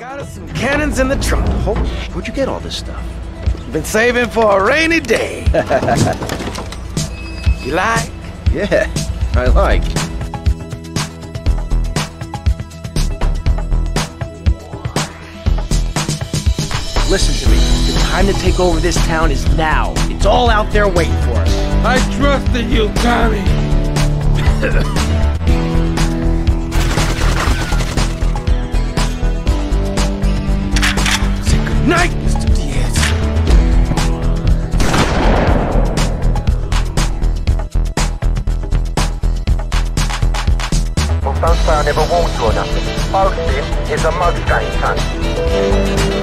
Got us some cannons in the trunk. Holy, where'd you get all this stuff? Been saving for a rainy day. you like? Yeah, I like. Listen to me. The time to take over this town is now. It's all out there waiting for us. I trust trusted you, Tommy. Night, say I never warned you or. Boasting is a mug's game, son.